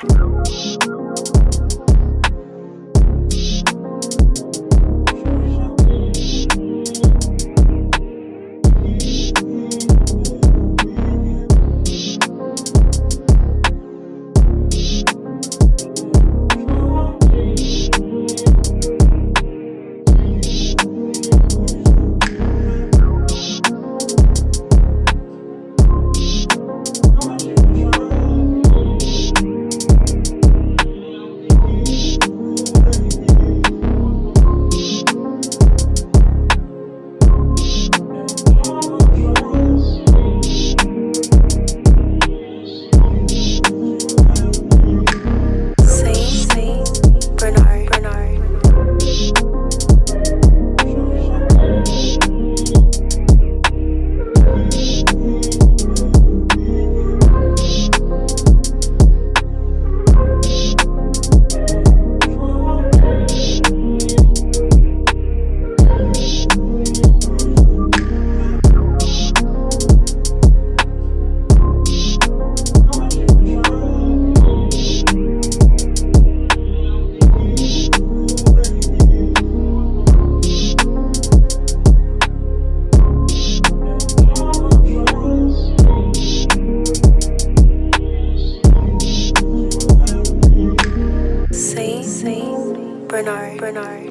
Thank Bernard, Bernard.